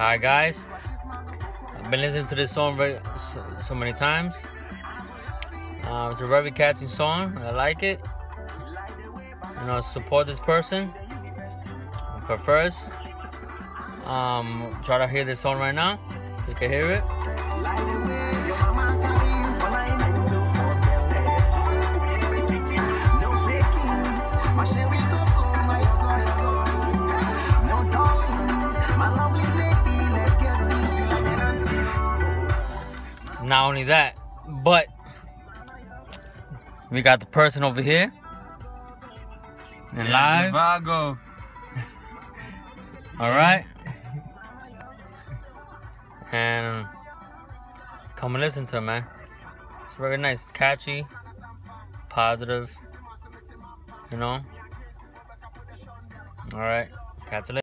Hi guys, I've been listening to this song very, so, so many times. Um, it's a very catchy song. I like it. You know, support this person. But first, um, try to hear this song right now. You can hear it. Not only that, but we got the person over here and live. Vago. All right. And come and listen to it, man. It's very nice, it's catchy, positive. You know. All right. Catch you later.